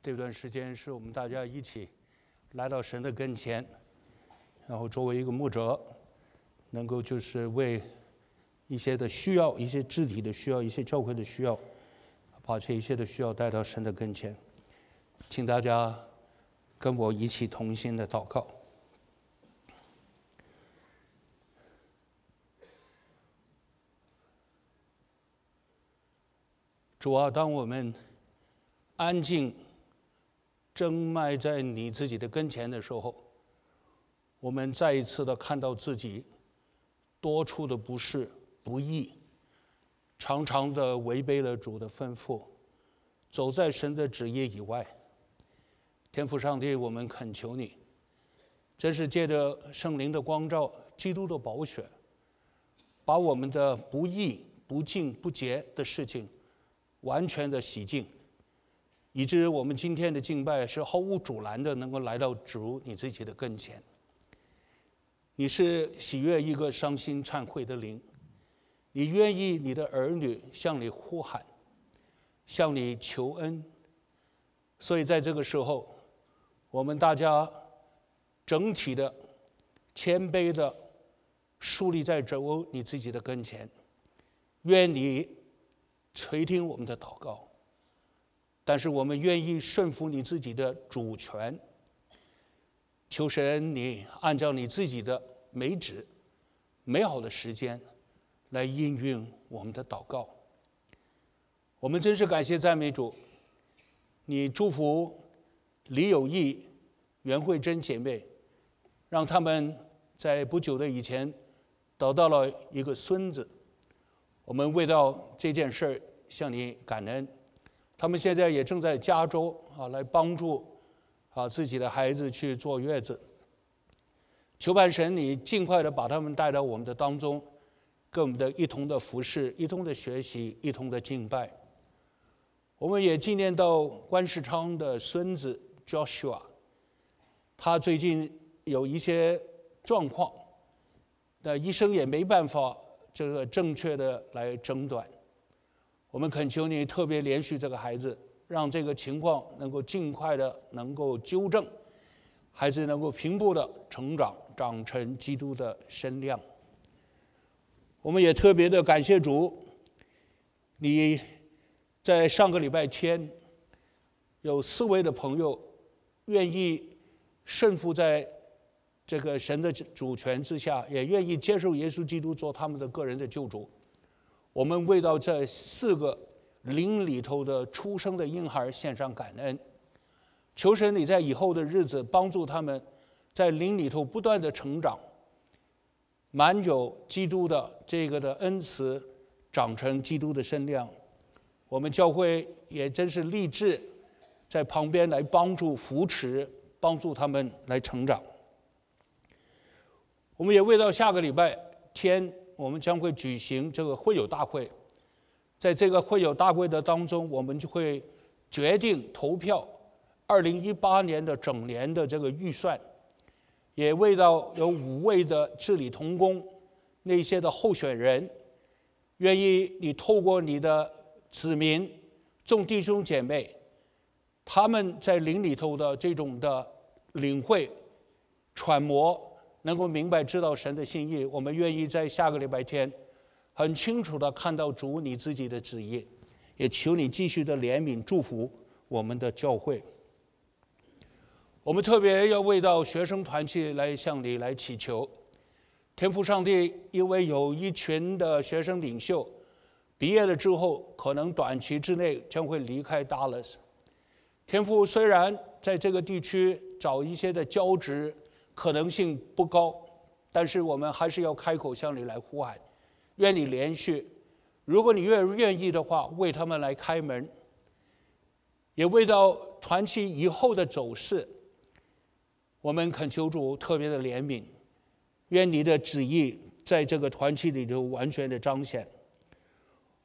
这段时间是我们大家一起来到神的跟前，然后作为一个牧者，能够就是为一些的需要、一些肢体的需要、一些教会的需要，把这一切的需要带到神的跟前，请大家跟我一起同心的祷告。主啊，当我们安静。正迈在你自己的跟前的时候，我们再一次的看到自己多处的不是不义，常常的违背了主的吩咐，走在神的旨意以外。天父上帝，我们恳求你，这是借着圣灵的光照、基督的宝血，把我们的不义、不敬、不洁的事情完全的洗净。以致我们今天的敬拜是毫无阻拦的，能够来到主你自己的跟前。你是喜悦一个伤心忏悔的灵，你愿意你的儿女向你呼喊，向你求恩。所以在这个时候，我们大家整体的谦卑的树立在主你自己的跟前，愿你垂听我们的祷告。但是我们愿意顺服你自己的主权，求神你按照你自己的美旨、美好的时间来应运我们的祷告。我们真是感谢赞美主，你祝福李有义、袁慧珍姐妹，让他们在不久的以前得到了一个孙子。我们为到这件事向你感恩。他们现在也正在加州啊，来帮助啊自己的孩子去坐月子。求盼神，你尽快的把他们带到我们的当中，跟我们的一同的服侍，一同的学习，一同的敬拜。我们也纪念到关世昌的孙子 Joshua，他最近有一些状况，那医生也没办法这个正确的来诊断。我们恳求你特别连续这个孩子，让这个情况能够尽快的能够纠正，孩子能够平步的成长，长成基督的身量。我们也特别的感谢主，你在上个礼拜天，有四位的朋友愿意顺服在这个神的主权之下，也愿意接受耶稣基督做他们的个人的救主。我们为到这四个灵里头的出生的婴孩献上感恩，求神你在以后的日子帮助他们，在灵里头不断的成长，满有基督的这个的恩慈，长成基督的身量。我们教会也真是立志在旁边来帮助扶持，帮助他们来成长。我们也为到下个礼拜天。我们将会举行这个会友大会，在这个会友大会的当中，我们就会决定投票二零一八年的整年的这个预算，也为到有五位的治理同工那些的候选人，愿意你透过你的子民众弟兄姐妹，他们在灵里头的这种的领会揣摩。能够明白知道神的心意，我们愿意在下个礼拜天，很清楚的看到主你自己的旨意，也求你继续的怜悯祝福我们的教会。我们特别要为到学生团契来向你来祈求，天父上帝，因为有一群的学生领袖毕业了之后，可能短期之内将会离开 Dallas。天父虽然在这个地区找一些的教职。可能性不高，但是我们还是要开口向你来呼喊，愿你连续，如果你愿愿意的话，为他们来开门，也为到团契以后的走势，我们恳求主特别的怜悯，愿你的旨意在这个团契里头完全的彰显。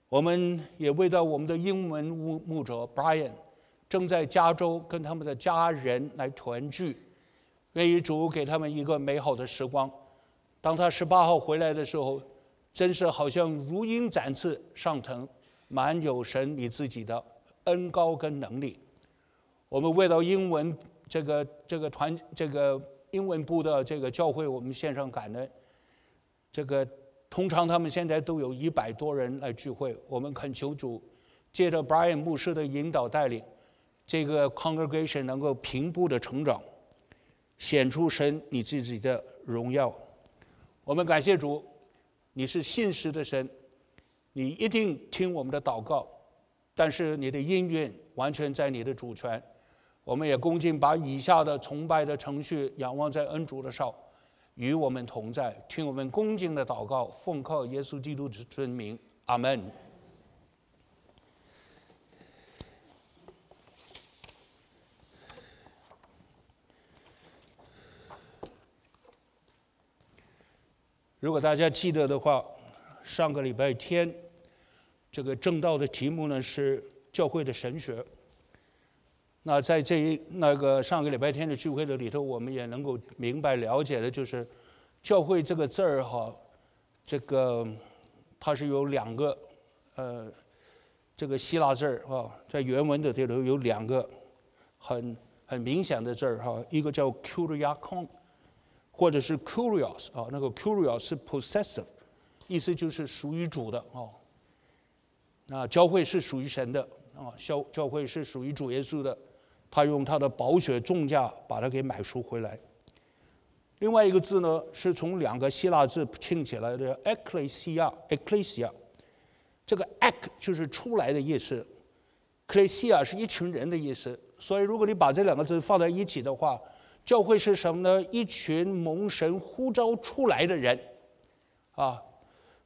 我们也为到我们的英文牧牧者 Brian，正在加州跟他们的家人来团聚。愿意主给他们一个美好的时光。当他十八号回来的时候，真是好像如鹰展翅上腾，满有神你自己的恩高跟能力。我们为了英文这个这个团这个英文部的这个教会，我们献上感恩。这个通常他们现在都有一百多人来聚会，我们恳求主，借着 Brian 牧师的引导带领，这个 congregation 能够平步的成长，显出神你自己的荣耀。我们感谢主，你是信实的神，你一定听我们的祷告，但是你的音乐完全在你的主权。我们也恭敬把以下的崇拜的程序仰望在恩主的上，与我们同在，听我们恭敬的祷告，奉靠耶稣基督之尊名，阿门。如果大家记得的话，上个礼拜天，这个正道的题目呢是教会的神学。那在这一那个上个礼拜天的聚会的里头，我们也能够明白了解的，就是“教会”这个字儿哈，这个它是有两个呃这个希腊字儿啊，在原文的里头有两个很很明显的字儿哈，一个叫 “kuriakon”，或者是 curious 啊，那个 curious 是 possessive，意思就是属于主的啊。那教会是属于神的啊，教教会是属于主耶稣的。他用他的宝血重价把它给买赎回来。另外一个字呢，是从两个希腊字拼起来的 “ecclesia”，“ecclesia”。这个 “ec” 就是出来的意思，“ecclesia” 是一群人的意思。所以，如果你把这两个字放在一起的话，教会是什么呢？一群蒙神呼召出来的人，啊，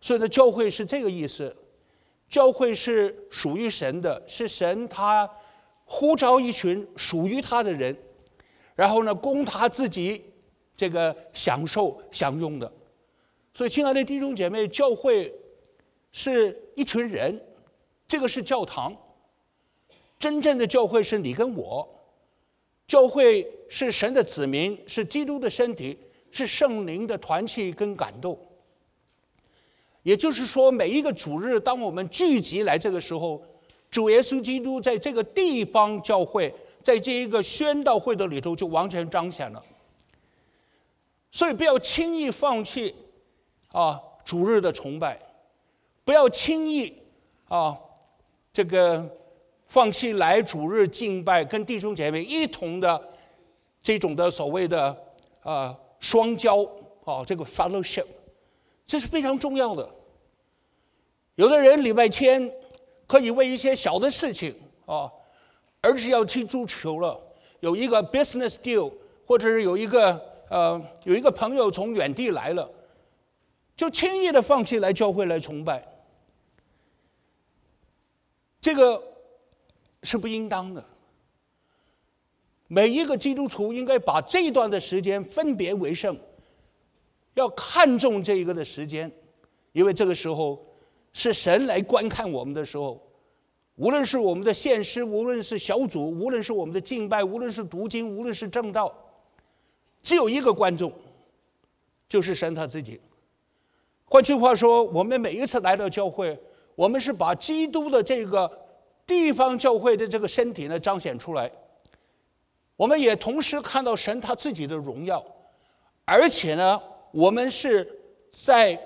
所以呢，教会是这个意思。教会是属于神的，是神他。呼召一群属于他的人，然后呢，供他自己这个享受享用的。所以，亲爱的弟兄姐妹，教会是一群人，这个是教堂。真正的教会是你跟我，教会是神的子民，是基督的身体，是圣灵的团契跟感动。也就是说，每一个主日，当我们聚集来这个时候。主耶稣基督在这个地方教会，在这一个宣道会的里头就完全彰显了。所以不要轻易放弃啊主日的崇拜，不要轻易啊这个放弃来主日敬拜，跟弟兄姐妹一同的这种的所谓的啊双交啊这个 fellowship，这是非常重要的。有的人礼拜天。可以为一些小的事情啊，儿子要踢足球了，有一个 business deal，或者是有一个呃有一个朋友从远地来了，就轻易的放弃来教会来崇拜，这个是不应当的。每一个基督徒应该把这一段的时间分别为圣，要看重这一个的时间，因为这个时候。是神来观看我们的时候，无论是我们的献诗，无论是小组，无论是我们的敬拜，无论是读经，无论是正道，只有一个观众，就是神他自己。换句话说，我们每一次来到教会，我们是把基督的这个地方教会的这个身体呢彰显出来，我们也同时看到神他自己的荣耀，而且呢，我们是在。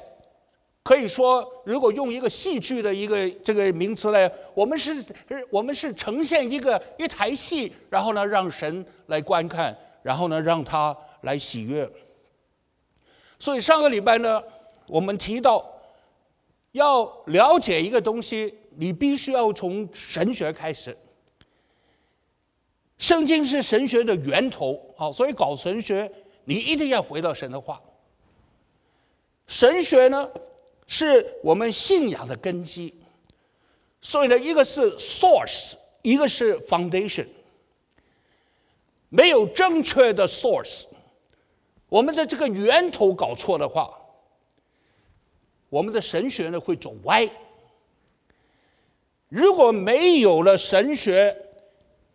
可以说，如果用一个戏剧的一个这个名词来，我们是我们是呈现一个一台戏，然后呢，让神来观看，然后呢，让他来喜悦。所以上个礼拜呢，我们提到要了解一个东西，你必须要从神学开始。圣经是神学的源头，好，所以搞神学，你一定要回到神的话。神学呢？是我们信仰的根基，所以呢，一个是 source，一个是 foundation。没有正确的 source，我们的这个源头搞错的话，我们的神学呢会走歪。如果没有了神学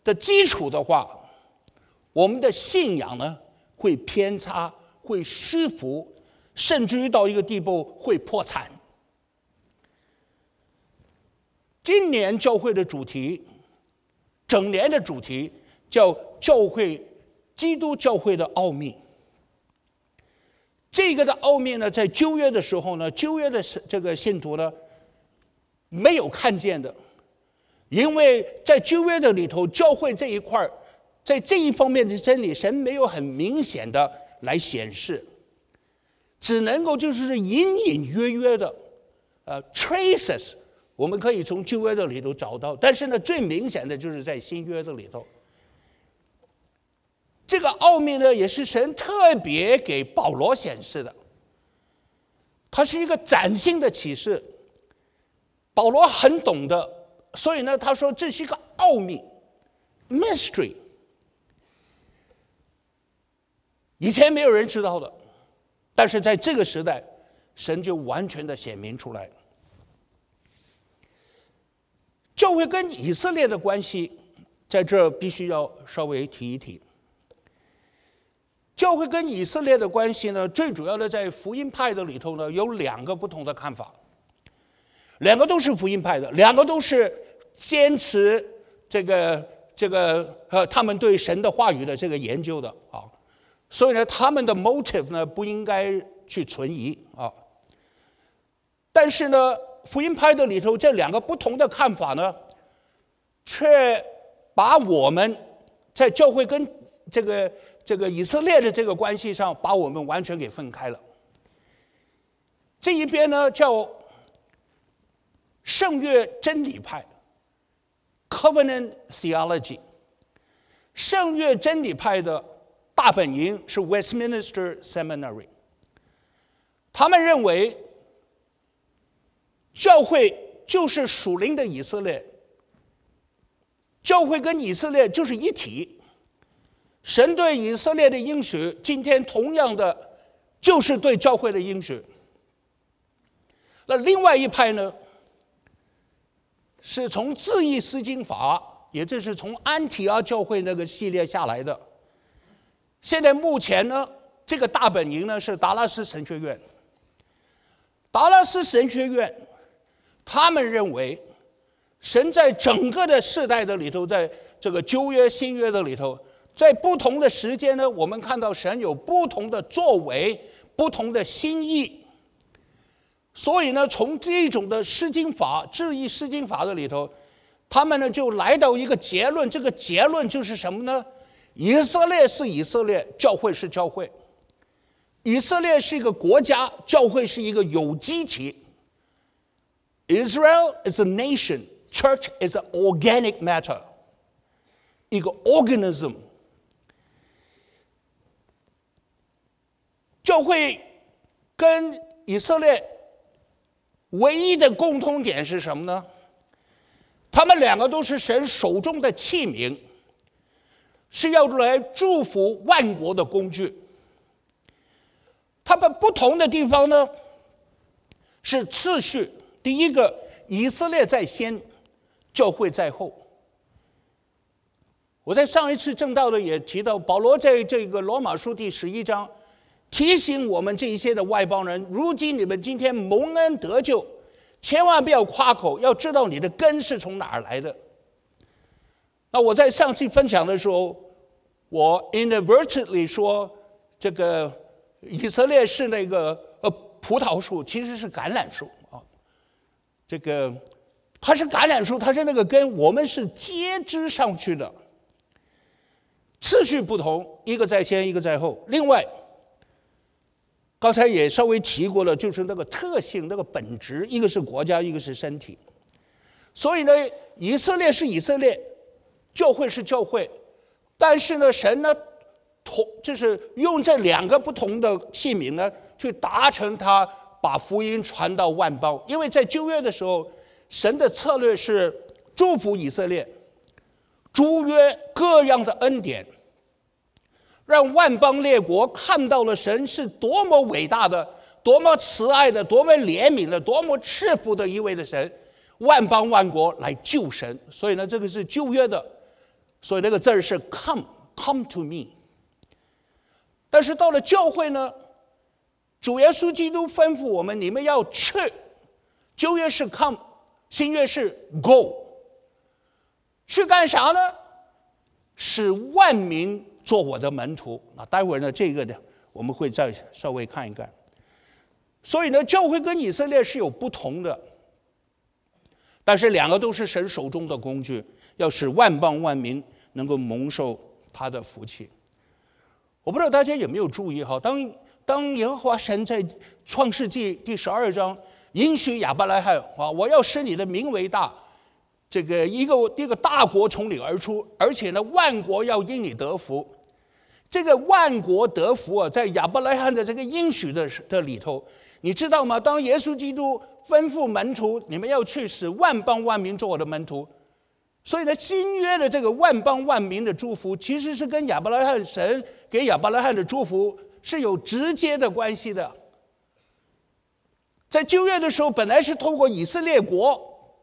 的基础的话，我们的信仰呢会偏差，会虚浮。甚至于到一个地步会破产。今年教会的主题，整年的主题叫教会基督教会的奥秘。这个的奥秘呢，在旧约的时候呢，旧约的这个信徒呢，没有看见的，因为在旧约的里头，教会这一块儿，在这一方面的真理，神没有很明显的来显示，只能够就是隐隐约约的，呃，traces，我们可以从旧约的里头找到，但是呢，最明显的就是在新约的里头。这个奥秘呢，也是神特别给保罗显示的。它是一个崭新的启示，保罗很懂得，所以呢，他说这是一个奥秘，mystery，以前没有人知道的，但是在这个时代，神就完全的显明出来。教会跟以色列的关系，在这必须要稍微提一提。教会跟以色列的关系呢，最主要的在福音派的里头呢，有两个不同的看法。两个都是福音派的，两个都是坚持这个这个呃，他们对神的话语的这个研究的啊。所以呢，他们的 motive 呢不应该去存疑啊。但是呢，福音派的里头这两个不同的看法呢，却把我们在教会跟这个。这个以色列的这个关系上，把我们完全给分开了。这一边呢叫圣约真理派 （Covenant Theology），圣约真理派的大本营是 Westminster Seminary。他们认为，教会就是属灵的以色列，教会跟以色列就是一体。神对以色列的应许，今天同样的就是对教会的应许。那另外一派呢，是从自义施经法，也就是从安提阿教会那个系列下来的。现在目前呢，这个大本营呢是达拉斯神学院。达拉斯神学院，他们认为，神在整个的世代的里头，在这个旧约、新约的里头。在不同的时间呢，我们看到神有不同的作为，不同的心意。所以呢，从这种的施经法、质疑施经法的里头，他们呢就来到一个结论。这个结论就是什么呢？以色列是以色列，教会是教会。以色列是一个国家，教会是一个有机体。Israel is a nation, church is an organic matter，一个 organism。教会跟以色列唯一的共通点是什么呢？他们两个都是神手中的器皿，是要来祝福万国的工具。他们不同的地方呢，是次序。第一个，以色列在先，教会在后。我在上一次正道的也提到，保罗在这个罗马书第十一章。提醒我们这一些的外邦人，如今你们今天蒙恩得救，千万不要夸口，要知道你的根是从哪儿来的。那我在上次分享的时候，我 inadvertently 说这个以色列是那个呃葡萄树，其实是橄榄树啊。这个它是橄榄树，它是那个根，我们是接枝上去的，次序不同，一个在先，一个在后。另外。刚才也稍微提过了，就是那个特性、那个本质，一个是国家，一个是身体。所以呢，以色列是以色列，教会是教会，但是呢，神呢，同就是用这两个不同的器皿呢，去达成他把福音传到万邦。因为在旧约的时候，神的策略是祝福以色列，诸约各样的恩典。让万邦列国看到了神是多么伟大的、多么慈爱的、多么怜悯的、多么赐福的一位的神，万邦万国来救神。所以呢，这个是旧约的，所以那个字儿是 “come”，“come to me”。但是到了教会呢，主耶稣基督吩咐我们：你们要去。旧约是 “come”，新约是 “go”。去干啥呢？使万民做我的门徒。那待会儿呢，这个呢，我们会再稍微看一看。所以呢，教会跟以色列是有不同的，但是两个都是神手中的工具，要使万邦万民能够蒙受他的福气。我不知道大家有没有注意哈？当当耶和华神在创世纪第十二章允许亚伯拉罕啊，我要使你的名为大，这个一个一个大国从你而出，而且呢，万国要因你得福。这个万国得福啊，在亚伯拉罕的这个应许的的里头，你知道吗？当耶稣基督吩咐门徒，你们要去使万邦万民做我的门徒。所以呢，新约的这个万邦万民的祝福，其实是跟亚伯拉罕神给亚伯拉罕的祝福是有直接的关系的。在旧约的时候，本来是通过以色列国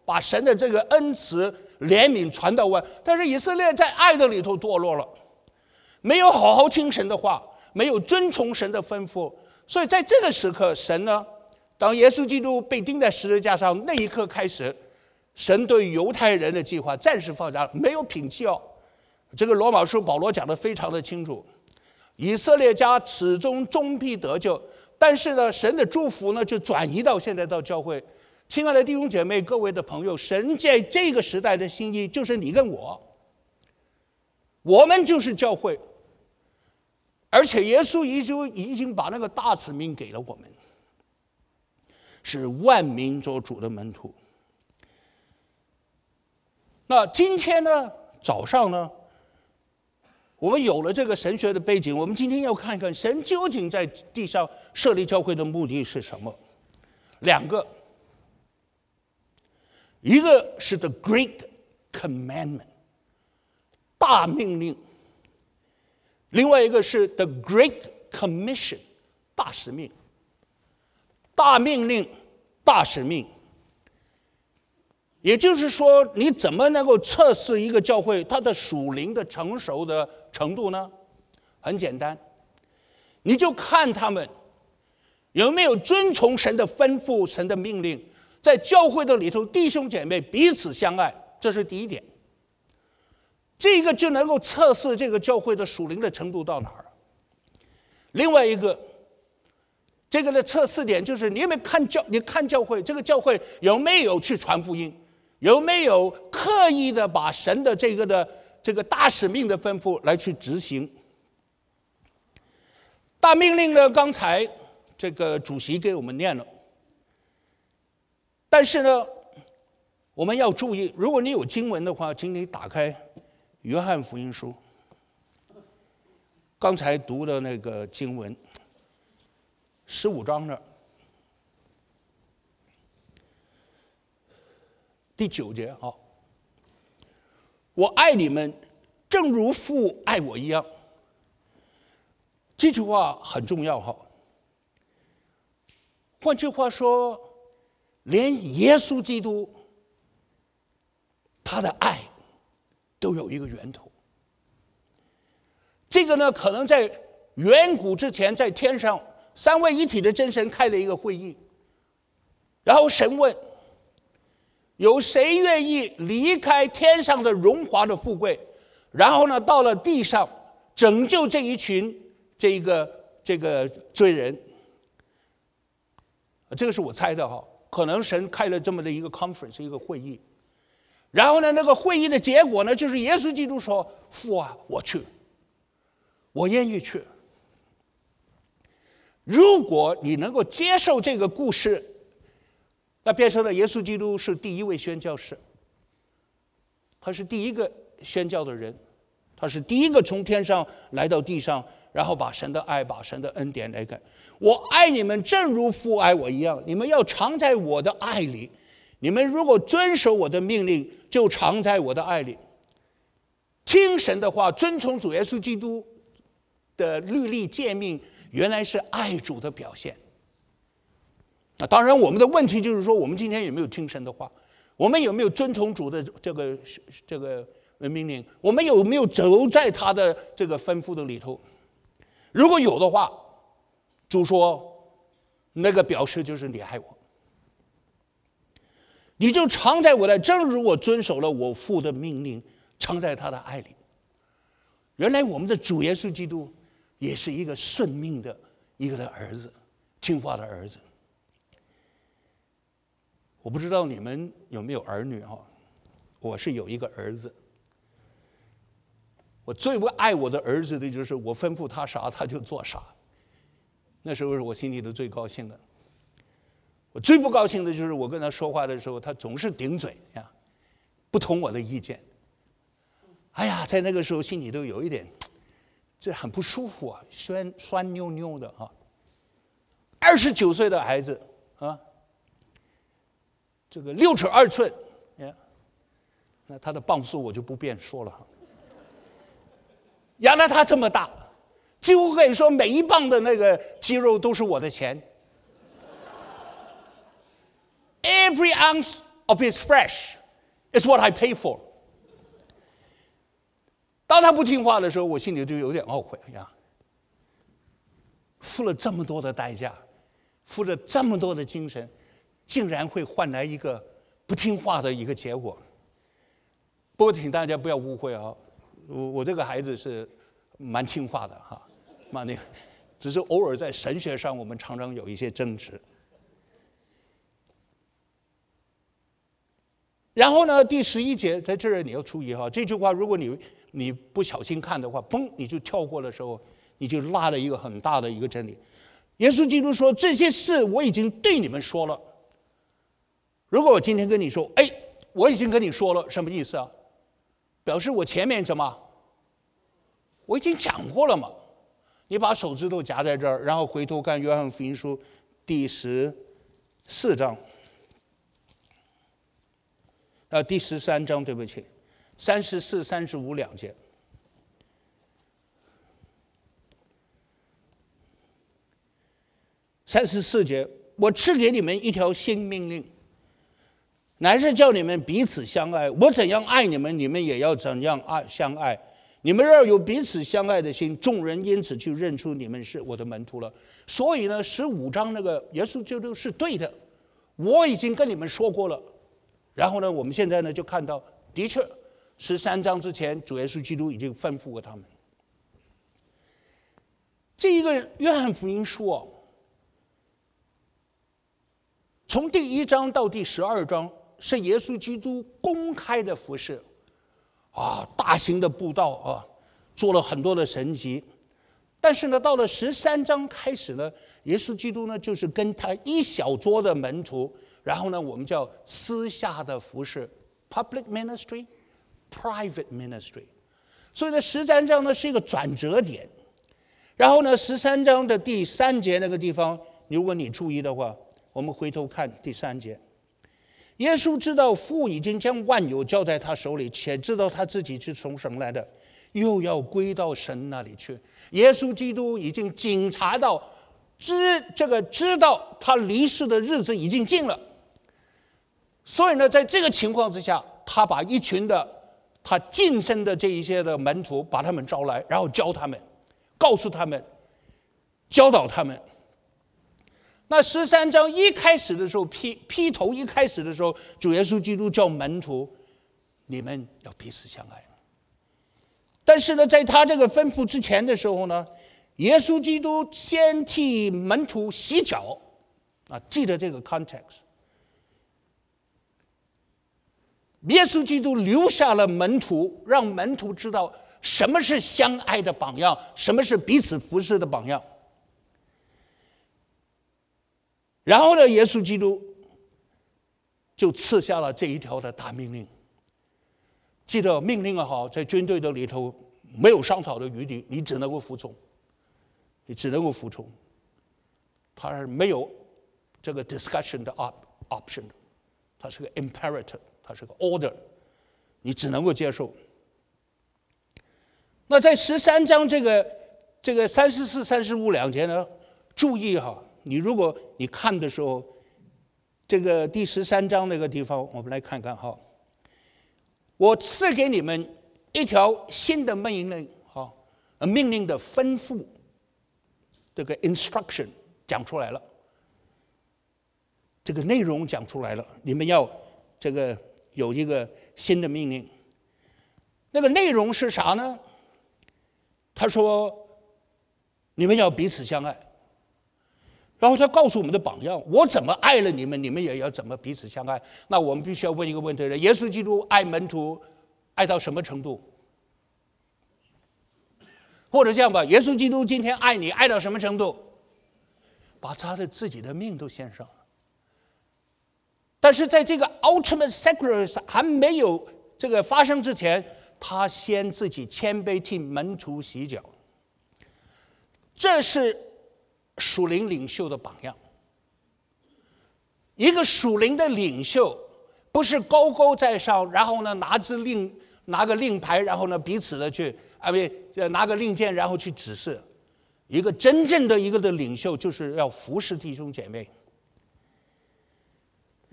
把神的这个恩慈怜悯传到万，但是以色列在爱的里头堕落了，没有好好听神的话，没有遵从神的吩咐，所以在这个时刻，神呢，当耶稣基督被钉在十字架上那一刻开始。神对犹太人的计划暂时放下，没有摒弃哦。这个罗马书保罗讲的非常的清楚，以色列家始终终必得救。但是呢，神的祝福呢就转移到现在到教会。亲爱的弟兄姐妹，各位的朋友，神在这个时代的心意就是你跟我，我们就是教会。而且耶稣已经已经把那个大使命给了我们，是万民做主的门徒。那今天呢？早上呢？我们有了这个神学的背景，我们今天要看一看神究竟在地上设立教会的目的是什么？两个，一个是 The Great Commandment，大命令；另外一个是 The Great Commission，大使命。大命令，大使命。也就是说，你怎么能够测试一个教会它的属灵的成熟的程度呢？很简单，你就看他们有没有遵从神的吩咐、神的命令，在教会的里头，弟兄姐妹彼此相爱，这是第一点。这个就能够测试这个教会的属灵的程度到哪儿。另外一个，这个的测试点就是你有没有看教？你看教会这个教会有没有去传福音？有没有刻意的把神的这个的这个大使命的吩咐来去执行？大命令呢？刚才这个主席给我们念了，但是呢，我们要注意，如果你有经文的话，请你打开《约翰福音书》，刚才读的那个经文，十五章的。第九节，好，我爱你们，正如父爱我一样。这句话很重要，哈。换句话说，连耶稣基督他的爱都有一个源头。这个呢，可能在远古之前，在天上三位一体的真神开了一个会议，然后神问。有谁愿意离开天上的荣华的富贵，然后呢，到了地上拯救这一群这一个这个罪人？这个是我猜的哈，可能神开了这么的一个 conference 一个会议，然后呢，那个会议的结果呢，就是耶稣基督说：“父啊，我去，我愿意去。”如果你能够接受这个故事。那变成了耶稣基督是第一位宣教士，他是第一个宣教的人，他是第一个从天上来到地上，然后把神的爱、把神的恩典来给。我爱你们，正如父爱我一样。你们要常在我的爱里。你们如果遵守我的命令，就常在我的爱里。听神的话，遵从主耶稣基督的律例诫命，原来是爱主的表现。那当然，我们的问题就是说，我们今天有没有听神的话？我们有没有遵从主的这个这个命令？我们有没有走在他的这个吩咐的里头？如果有的话，主说，那个表示就是你爱我，你就常在我的，正如我遵守了我父的命令，常在他的爱里。原来我们的主耶稣基督也是一个顺命的一个的儿子，听话的儿子。我不知道你们有没有儿女哈，我是有一个儿子。我最不爱我的儿子的就是我吩咐他啥他就做啥，那时候是我心里头最高兴的。我最不高兴的就是我跟他说话的时候，他总是顶嘴呀，不同我的意见。哎呀，在那个时候心里都有一点，这很不舒服啊，酸酸溜溜的啊。二十九岁的孩子啊，这个六尺二寸，呀，那他的磅数我就不便说了哈。原来他这么大，几乎可以说每一磅的那个肌肉都是我的钱。Every ounce of his flesh is what I pay for。当他不听话的时候，我心里就有点懊悔呀。付了这么多的代价，付了这么多的精神，竟然会换来一个不听话的一个结果。不过，请大家不要误会啊，我我这个孩子是蛮听话的哈，蛮那个，只是偶尔在神学上，我们常常有一些争执。然后呢，第十一节在这儿你要注意哈，这句话如果你你不小心看的话，嘣，你就跳过的时候，你就落了一个很大的一个真理。耶稣基督说：“这些事我已经对你们说了。”如果我今天跟你说：“哎，我已经跟你说了，什么意思啊？表示我前面怎么？我已经讲过了嘛？你把手指头夹在这儿，然后回头看约翰福音书第十四章。呃，第十三章，对不起，三十四、三十五两节。三十四节，我赐给你们一条新命令，乃是叫你们彼此相爱。我怎样爱你们，你们也要怎样爱相爱。你们要有彼此相爱的心，众人因此就认出你们是我的门徒了。所以呢，十五章那个耶稣基督是对的，我已经跟你们说过了。然后呢，我们现在呢就看到，的确，十三章之前，主耶稣基督已经吩咐过他们。这一个约翰福音书哦，从第一章到第十二章是耶稣基督公开的服饰，啊，大型的布道啊，做了很多的神迹。但是呢，到了十三章开始呢，耶稣基督呢就是跟他一小撮的门徒。然后呢，我们叫私下的服饰 （public ministry），private ministry。所以呢，十三章呢是一个转折点。然后呢，十三章的第三节那个地方，如果你注意的话，我们回头看第三节。耶稣知道父已经将万有交在他手里，且知道他自己是从神来的，又要归到神那里去。耶稣基督已经警察到，知这个知道他离世的日子已经近了。所以呢，在这个情况之下，他把一群的他晋升的这一些的门徒把他们招来，然后教他们，告诉他们，教导他们。那十三章一开始的时候，劈劈头一开始的时候，主耶稣基督叫门徒，你们要彼此相爱。但是呢，在他这个吩咐之前的时候呢，耶稣基督先替门徒洗脚，啊，记得这个 context。耶稣基督留下了门徒，让门徒知道什么是相爱的榜样，什么是彼此服侍的榜样。然后呢，耶稣基督就赐下了这一条的大命令。记得命令好，在军队的里头没有商讨的余地，你只能够服从，你只能够服从。他是没有这个 discussion 的 op option，它是个 imperative。它是个 order，你只能够接受。那在十三章这个这个三十四、三十五两节呢？注意哈，你如果你看的时候，这个第十三章那个地方，我们来看看哈。我赐给你们一条新的命令，哈，命令的吩咐，这个 instruction 讲出来了，这个内容讲出来了，你们要这个。有一个新的命令，那个内容是啥呢？他说：“你们要彼此相爱。”然后他告诉我们的榜样：“我怎么爱了你们，你们也要怎么彼此相爱。”那我们必须要问一个问题了：耶稣基督爱门徒，爱到什么程度？或者这样吧，耶稣基督今天爱你，爱到什么程度？把他的自己的命都献上了。但是在这个 ultimate sacrifice 还没有这个发生之前，他先自己谦卑替门徒洗脚。这是属灵领袖的榜样。一个属灵的领袖，不是高高在上，然后呢拿支令拿个令牌，然后呢彼此的去啊不拿个令箭，然后去指示。一个真正的一个的领袖，就是要服侍弟兄姐妹。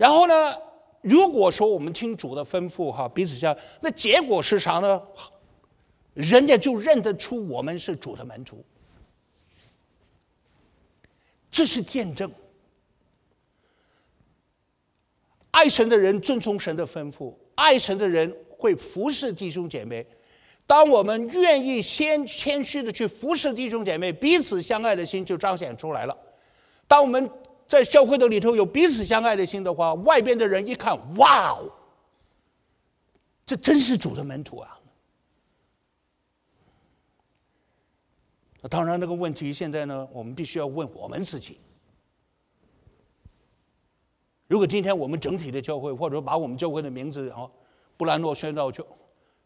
然后呢，如果说我们听主的吩咐哈，彼此相，那结果是啥呢？人家就认得出我们是主的门徒，这是见证。爱神的人遵从神的吩咐，爱神的人会服侍弟兄姐妹。当我们愿意先谦虚的去服侍弟兄姐妹，彼此相爱的心就彰显出来了。当我们在教会的里头有彼此相爱的心的话，外边的人一看，哇哦，这真是主的门徒啊！那当然，那个问题现在呢，我们必须要问我们自己：如果今天我们整体的教会，或者说把我们教会的名字啊，布兰诺宣道就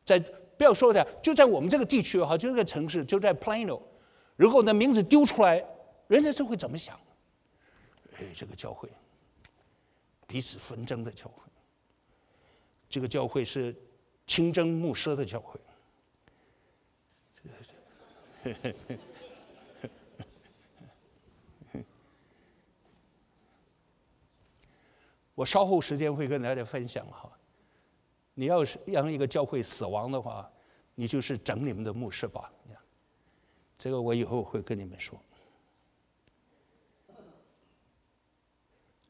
在。不要说的，就在我们这个地区哈，就这个城市，就在 Plano，如果那名字丢出来，人家就会怎么想？哎，这个教会彼此纷争的教会，这个教会是清真牧师的教会。我稍后时间会跟大家分享哈。你要是让一个教会死亡的话，你就是整你们的牧师吧。这个我以后会跟你们说。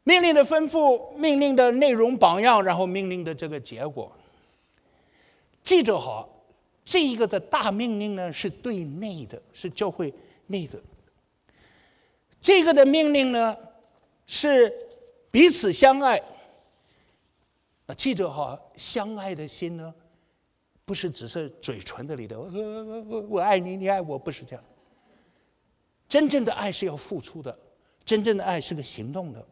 命令的吩咐，命令的内容榜样，然后命令的这个结果。记着好，这一个的大命令呢是对内的，是教会内的。这个的命令呢是彼此相爱。那记着哈，相爱的心呢，不是只是嘴唇的里头，我我我爱你，你爱我，不是这样。真正的爱是要付出的，真正的爱是个行动的。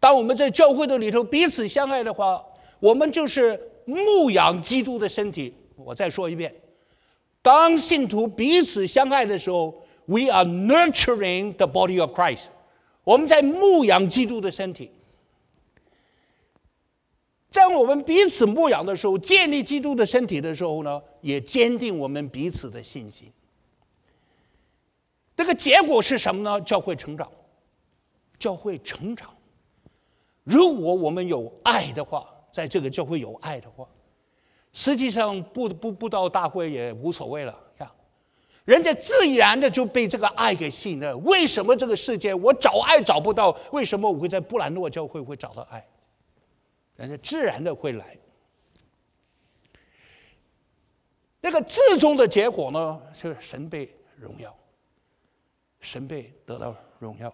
当我们在教会的里头彼此相爱的话，我们就是牧养基督的身体。我再说一遍，当信徒彼此相爱的时候，we are nurturing the body of Christ。我们在牧养基督的身体。在我们彼此牧养的时候，建立基督的身体的时候呢，也坚定我们彼此的信心。这个结果是什么呢？教会成长，教会成长。如果我们有爱的话，在这个教会有爱的话，实际上不不不到大会也无所谓了呀。人家自然的就被这个爱给吸引了。为什么这个世界我找爱找不到？为什么我会在布兰诺教会会找到爱？人家自然的会来，那个最终的结果呢，就是神被荣耀，神被得到荣耀。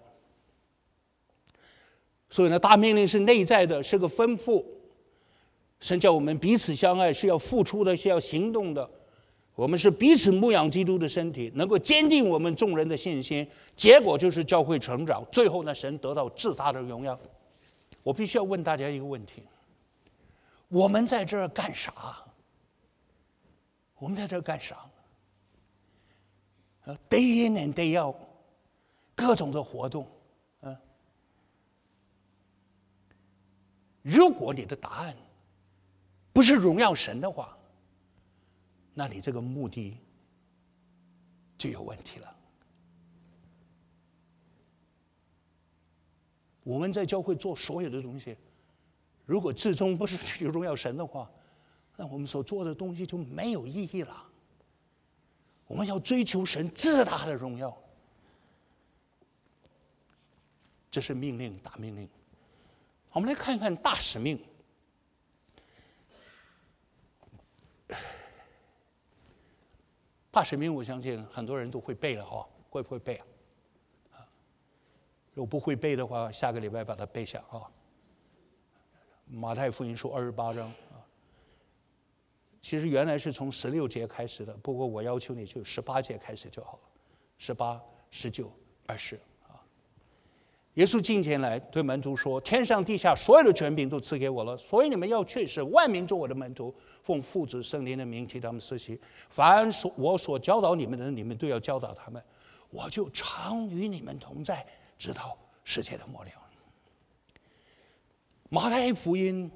所以呢，大命令是内在的，是个吩咐。神叫我们彼此相爱，是要付出的，是要行动的。我们是彼此牧养基督的身体，能够坚定我们众人的信心。结果就是教会成长，最后呢，神得到至大的荣耀。我必须要问大家一个问题。我们在这儿干啥？我们在这儿干啥？Day in and day out，各种的活动，如果你的答案不是荣耀神的话，那你这个目的就有问题了。我们在教会做所有的东西。如果至终不是去荣耀神的话，那我们所做的东西就没有意义了。我们要追求神至大的荣耀，这是命令，大命令。我们来看一看大使命。大使命我相信很多人都会背了哈，会不会背啊？如果不会背的话，下个礼拜把它背下哈。马太福音书二十八章啊，其实原来是从十六节开始的，不过我要求你就十八节开始就好了，十八、十九、二十。耶稣进前来对门徒说：“天上地下所有的权柄都赐给我了，所以你们要去，使万民做我的门徒，奉父子圣灵的名替他们实习。凡所我所教导你们的，你们都要教导他们。我就常与你们同在，直到世界的末了。”马太福音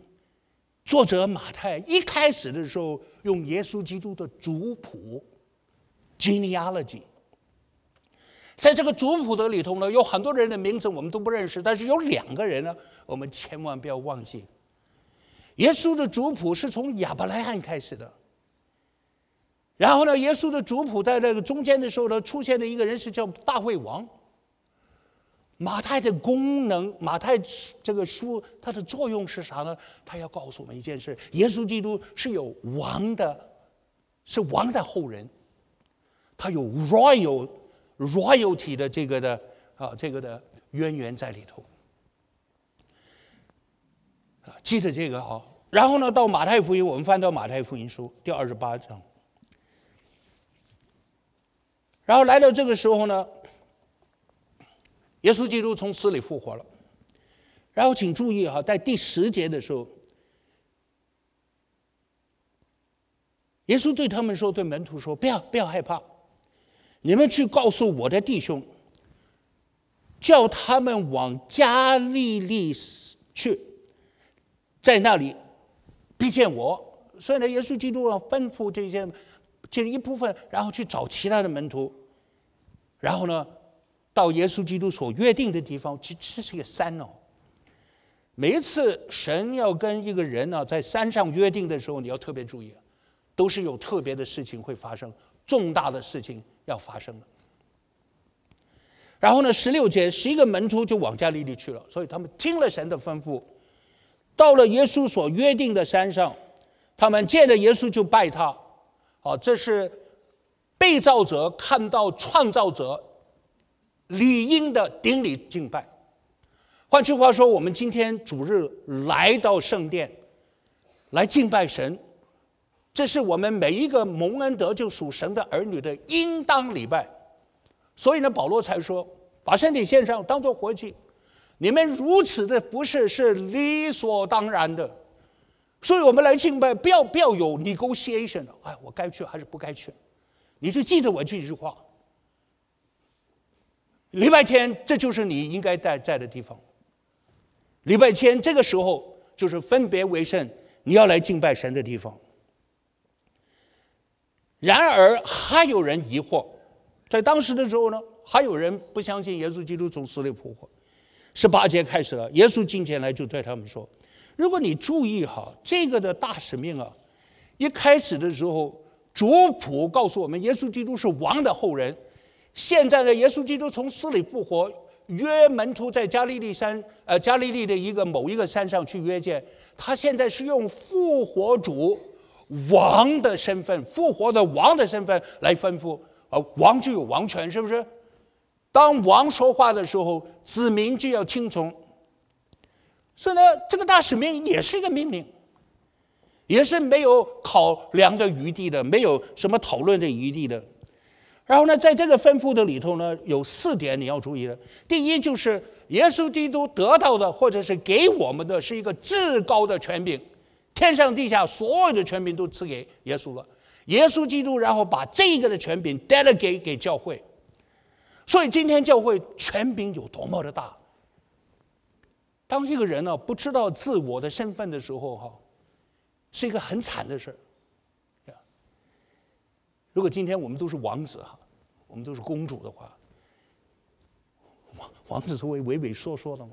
作者马太一开始的时候用耶稣基督的族谱 （genealogy）。在这个族谱的里头呢，有很多人的名字我们都不认识，但是有两个人呢，我们千万不要忘记。耶稣的族谱是从亚伯拉罕开始的，然后呢，耶稣的族谱在那个中间的时候呢，出现的一个人是叫大卫王。马太的功能，马太这个书它的作用是啥呢？他要告诉我们一件事：耶稣基督是有王的，是王的后人，他有 royal。Royalty 的这个的啊，这个的渊源在里头啊，记得这个哈。然后呢，到马太福音，我们翻到马太福音书第二十八章，然后来到这个时候呢，耶稣基督从死里复活了。然后请注意哈，在第十节的时候，耶稣对他们说：“对门徒说，不要不要害怕。”你们去告诉我的弟兄，叫他们往加利利去，在那里逼见我。所以呢，耶稣基督要吩咐这些这一部分，然后去找其他的门徒，然后呢，到耶稣基督所约定的地方。其实是一个山哦。每一次神要跟一个人呢在山上约定的时候，你要特别注意，都是有特别的事情会发生，重大的事情。要发生了，然后呢？十六节，十一个门徒就往加利利去了，所以他们听了神的吩咐，到了耶稣所约定的山上，他们见了耶稣就拜他。好，这是被造者看到创造者理应的顶礼敬拜。换句话说，我们今天主日来到圣殿来敬拜神。这是我们每一个蒙恩得救属神的儿女的应当礼拜，所以呢，保罗才说把身体献上，当做活祭。你们如此的不是是理所当然的，所以我们来敬拜，不要不要有 negotiation 的。哎，我该去还是不该去？你就记着我这句话：礼拜天这就是你应该在在的地方。礼拜天这个时候就是分别为圣，你要来敬拜神的地方。然而还有人疑惑，在当时的时候呢，还有人不相信耶稣基督从死里复活。十八节开始了，耶稣进前来就对他们说：“如果你注意哈，这个的大使命啊，一开始的时候，族谱告诉我们，耶稣基督是王的后人。现在呢，耶稣基督从死里复活，约门徒在加利利山，呃，加利利的一个某一个山上去约见。他现在是用复活主。”王的身份，复活的王的身份来吩咐，啊，王就有王权，是不是？当王说话的时候，子民就要听从。所以呢，这个大使命也是一个命令，也是没有考量的余地的，没有什么讨论的余地的。然后呢，在这个吩咐的里头呢，有四点你要注意的。第一，就是耶稣基督得到的，或者是给我们的是一个至高的权柄。天上地下所有的权柄都赐给耶稣了，耶稣基督，然后把这个的权柄 delegate 给教会，所以今天教会权柄有多么的大。当一个人呢不知道自我的身份的时候，哈，是一个很惨的事儿。如果今天我们都是王子哈，我们都是公主的话，王王子是会畏畏缩缩的吗？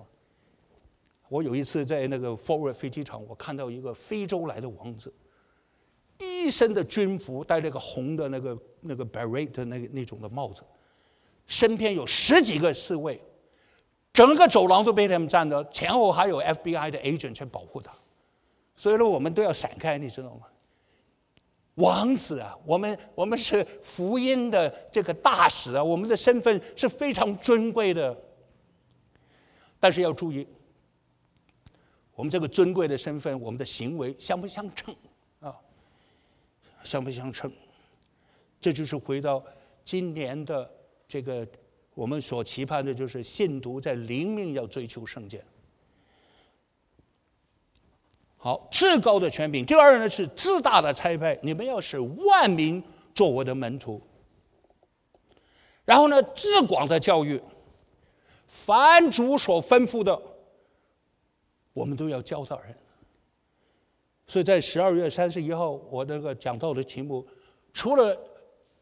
我有一次在那个 Forward 飞机场，我看到一个非洲来的王子，一身的军服，戴那个红的那个那个 beret 的那个那种的帽子，身边有十几个侍卫，整个走廊都被他们占的，前后还有 FBI 的 agent 去保护他，所以呢，我们都要闪开，你知道吗？王子啊，我们我们是福音的这个大使啊，我们的身份是非常尊贵的。但是要注意，我们这个尊贵的身份，我们的行为相不相称啊？相不相称？这就是回到今年的这个我们所期盼的，就是信徒在灵命要追求圣洁。好，至高的权柄。第二呢是自大的差派，你们要使万民做我的门徒。然后呢，至广的教育，凡主所吩咐的，我们都要教导人。所以在十二月三十一号，我那个讲到的题目，除了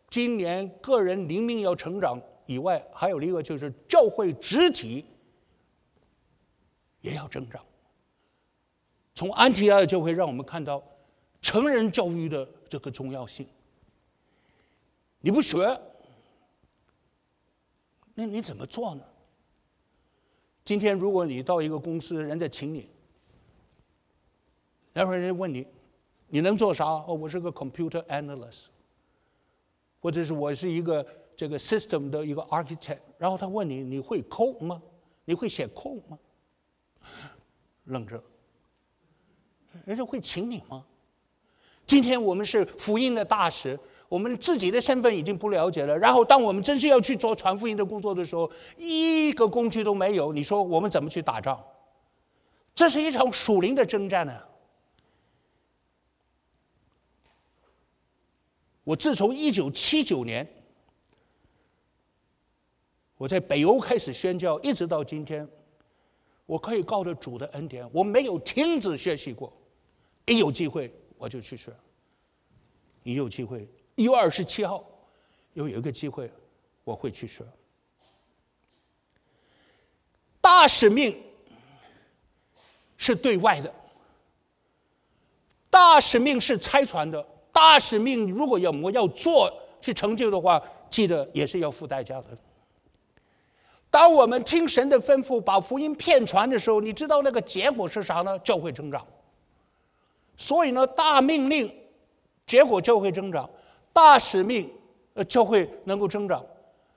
今年个人灵命要成长以外，还有一个就是教会肢体也要增长。从安提阿就会让我们看到成人教育的这个重要性。你不学，那你怎么做呢？今天如果你到一个公司，人家请你，然后人家问你，你能做啥？哦，我是个 computer analyst，或者是我是一个这个 system 的一个 architect。然后他问你，你会 code 吗？你会写 code 吗？愣着。人家会请你吗？今天我们是福音的大使，我们自己的身份已经不了解了。然后，当我们真是要去做传福音的工作的时候，一个工具都没有。你说我们怎么去打仗？这是一场属灵的征战呢。我自从一九七九年我在北欧开始宣教，一直到今天，我可以告着主的恩典，我没有停止学习过。一有机会我就去学。一有机会，一月二十七号又有一个机会，我会去说。大使命是对外的，大使命是拆船的。大使命如果要我要做去成就的话，记得也是要付代价的。当我们听神的吩咐，把福音骗传的时候，你知道那个结果是啥呢？教会成长。所以呢，大命令，结果就会增长；大使命，呃，就会能够增长。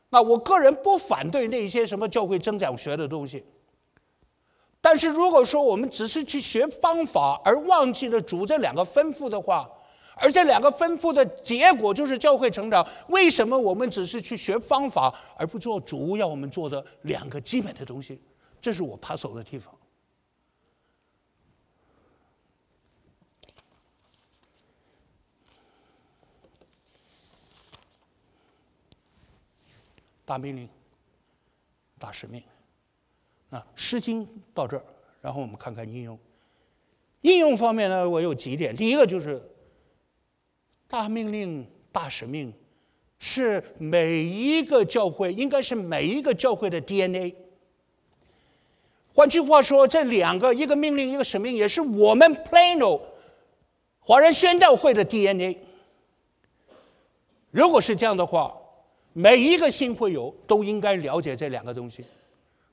那我个人不反对那些什么教会增长学的东西。但是如果说我们只是去学方法，而忘记了主这两个吩咐的话，而这两个吩咐的结果就是教会成长，为什么我们只是去学方法，而不做主要我们做的两个基本的东西？这是我怕手的地方。大命令，大使命。那《诗经》到这儿，然后我们看看应用。应用方面呢，我有几点。第一个就是，大命令、大使命是每一个教会，应该是每一个教会的 DNA。换句话说，这两个，一个命令，一个使命，也是我们 Plano 华人宣教会的 DNA。如果是这样的话，每一个新会友都应该了解这两个东西，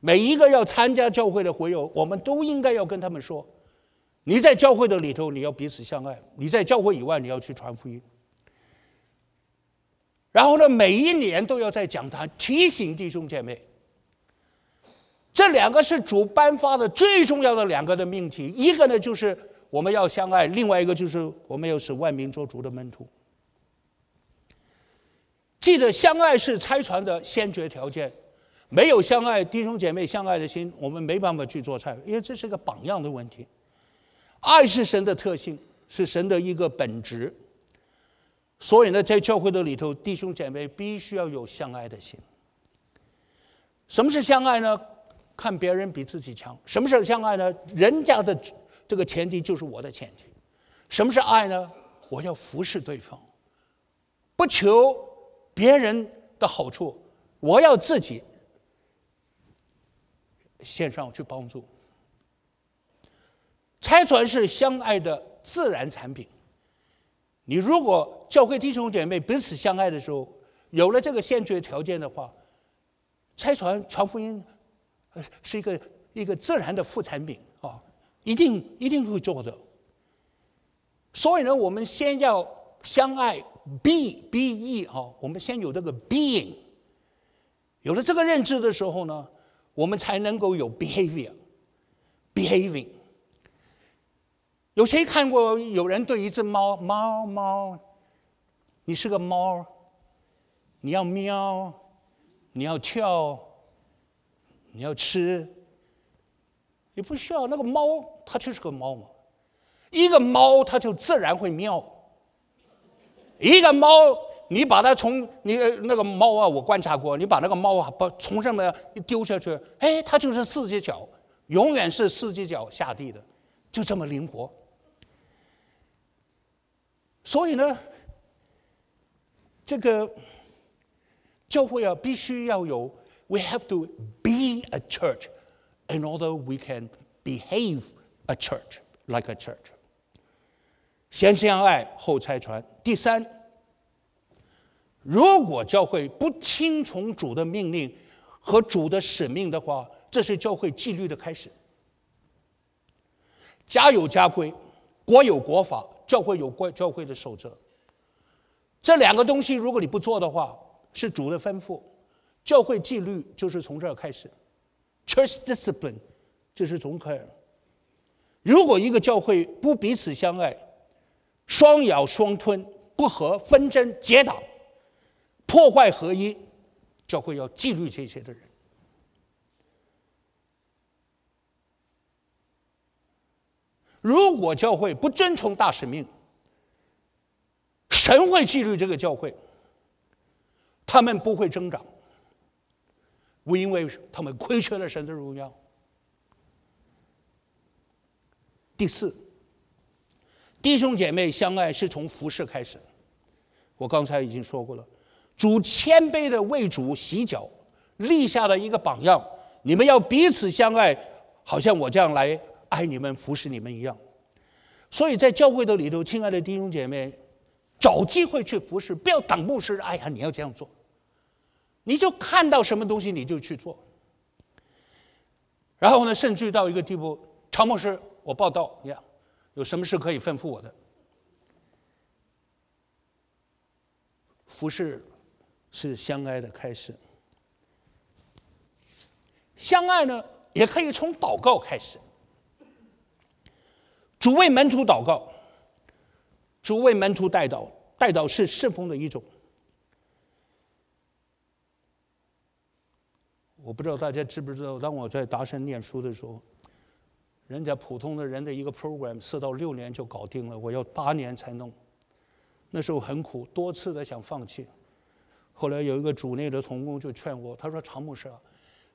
每一个要参加教会的会友，我们都应该要跟他们说：你在教会的里头，你要彼此相爱；你在教会以外，你要去传福音。然后呢，每一年都要在讲坛提醒弟兄姐妹，这两个是主颁发的最重要的两个的命题，一个呢就是我们要相爱，另外一个就是我们要使万民做主的门徒。记得相爱是拆船的先决条件，没有相爱弟兄姐妹相爱的心，我们没办法去做菜，因为这是一个榜样的问题。爱是神的特性，是神的一个本质。所以呢，在教会的里头，弟兄姐妹必须要有相爱的心。什么是相爱呢？看别人比自己强。什么是相爱呢？人家的这个前提就是我的前提。什么是爱呢？我要服侍对方，不求。别人的好处，我要自己献上去帮助。拆船是相爱的自然产品。你如果教会弟兄姐妹彼此相爱的时候，有了这个先决条件的话，拆船传福音，是一个一个自然的副产品啊，一定一定会做的。所以呢，我们先要相爱 B B E 哈，我们先有这个 being，有了这个认知的时候呢，我们才能够有 behavior，behaving。有谁看过有人对一只猫猫猫？你是个猫，你要喵，你要跳，你要吃，也不需要那个猫，它就是个猫嘛。一个猫，它就自然会喵。一个猫，你把它从你那个猫啊，我观察过，你把那个猫啊，把从上面一丢下去，哎，它就是四只脚，永远是四只脚下地的，就这么灵活。所以呢，这个教会啊，必须要有，we have to be a church in order we can behave a church like a church。先相爱后拆传。第三，如果教会不听从主的命令和主的使命的话，这是教会纪律的开始。家有家规，国有国法。教会有关教会的守则，这两个东西，如果你不做的话，是主的吩咐。教会纪律就是从这儿开始，Church discipline 就是从开始。如果一个教会不彼此相爱，双咬双吞，不和纷争结党，破坏合一，教会要纪律这些的人。如果教会不遵从大使命，神会纪律这个教会，他们不会增长，因为他们亏缺了神的荣耀。第四，弟兄姐妹相爱是从服侍开始，我刚才已经说过了，主谦卑的为主洗脚，立下了一个榜样，你们要彼此相爱，好像我这样来。爱你们，服侍你们一样，所以在教会的里头，亲爱的弟兄姐妹，找机会去服侍，不要等牧师。哎呀，你要这样做，你就看到什么东西你就去做。然后呢，甚至到一个地步，常牧师，我报道呀，有什么事可以吩咐我的？服侍是相爱的开始，相爱呢，也可以从祷告开始。主为门徒祷告，主为门徒带祷，带祷是侍奉的一种。我不知道大家知不知道，当我在达山念书的时候，人家普通的人的一个 program 四到六年就搞定了，我要八年才弄。那时候很苦，多次的想放弃。后来有一个主内的同工就劝我，他说：“常牧师，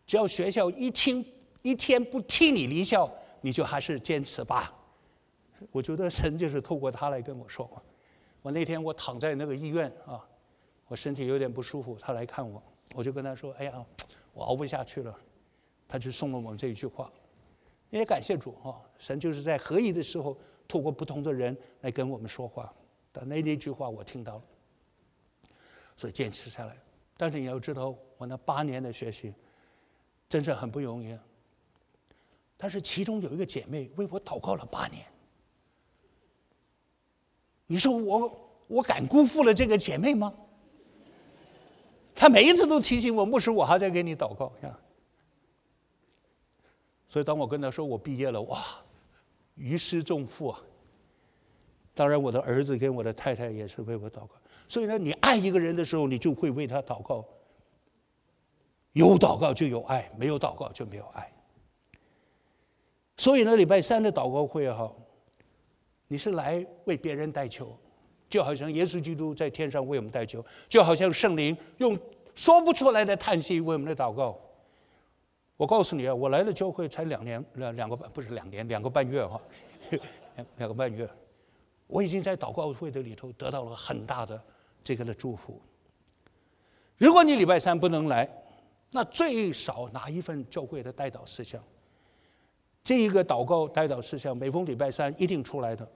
只要学校一听一天不踢你离校，你就还是坚持吧。”我觉得神就是透过他来跟我说话。我那天我躺在那个医院啊，我身体有点不舒服，他来看我，我就跟他说：“哎呀，我熬不下去了。”他就送了我这一句话。也感谢主啊，神就是在合一的时候，透过不同的人来跟我们说话。但那那句话我听到了，所以坚持下来。但是你要知道，我那八年的学习，真是很不容易。但是其中有一个姐妹为我祷告了八年。你说我我敢辜负了这个姐妹吗？她每一次都提醒我，牧师，我还在给你祷告呀。所以当我跟他说我毕业了，哇，如释重负啊。当然，我的儿子跟我的太太也是为我祷告。所以呢，你爱一个人的时候，你就会为他祷告。有祷告就有爱，没有祷告就没有爱。所以呢，礼拜三的祷告会哈。你是来为别人代求，就好像耶稣基督在天上为我们代求，就好像圣灵用说不出来的叹息为我们的祷告。我告诉你啊，我来了教会才两年两两个半，不是两年两个半月哈，两 两个半月，我已经在祷告会的里头得到了很大的这个的祝福。如果你礼拜三不能来，那最少拿一份教会的代祷事项。这一个祷告代祷事项，每逢礼拜三一定出来的。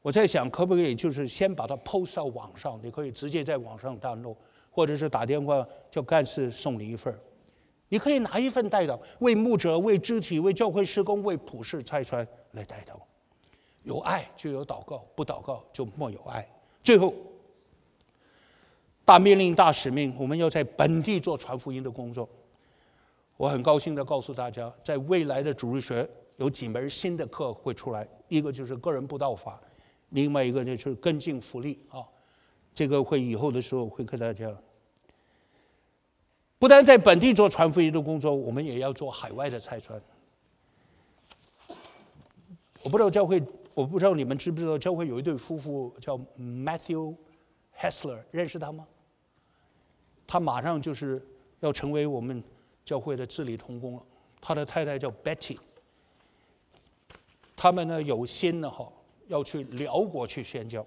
我在想，可不可以就是先把它 post 到网上？你可以直接在网上 download，或者是打电话叫干事送你一份你可以拿一份代祷，为牧者、为肢体、为教会施工、为普世拆穿来代祷。有爱就有祷告，不祷告就莫有爱。最后，大命令、大使命，我们要在本地做传福音的工作。我很高兴的告诉大家，在未来的主日学有几门新的课会出来，一个就是个人布道法，另外一个就是跟进福利啊。这个会以后的时候会跟大家。不但在本地做传福音的工作，我们也要做海外的拆穿。我不知道教会，我不知道你们知不知道教会有一对夫妇叫 Matthew Hessler，认识他吗？他马上就是要成为我们教会的治理同工了。他的太太叫 Betty。他们呢有心呢哈，要去辽国去宣教。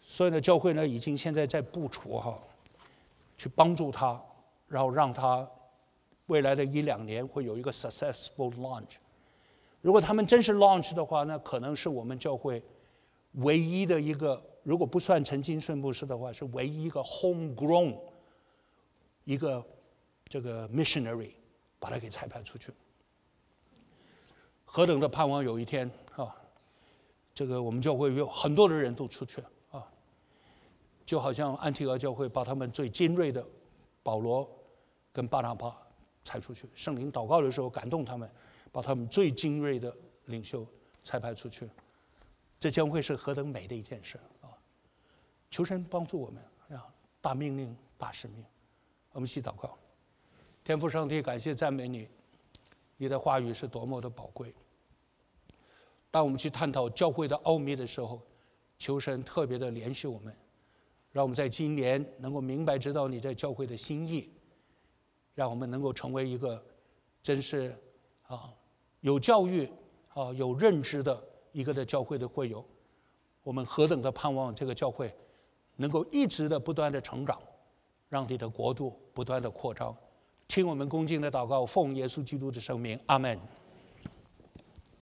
所以呢，教会呢已经现在在部署哈。去帮助他，然后让他未来的一两年会有一个 successful launch。如果他们真是 launch 的话，那可能是我们教会唯一的一个，如果不算陈金顺牧师的话，是唯一一个 homegrown 一个这个 missionary 把他给裁判出去。何等的盼望有一天啊，这个我们教会有很多的人都出去。就好像安提阿教会把他们最精锐的保罗跟巴拿巴裁出去，圣灵祷告的时候感动他们，把他们最精锐的领袖裁派出去，这将会是何等美的一件事啊！求神帮助我们啊！大命令，大使命，我们一起祷告。天父上帝，感谢赞美你，你的话语是多么的宝贵。当我们去探讨教会的奥秘的时候，求神特别的联系我们。让我们在今年能够明白知道你在教会的心意，让我们能够成为一个真是啊有教育啊有认知的一个的教会的会友。我们何等的盼望这个教会能够一直的不断的成长，让你的国度不断的扩张。听我们恭敬的祷告，奉耶稣基督的圣名，阿门。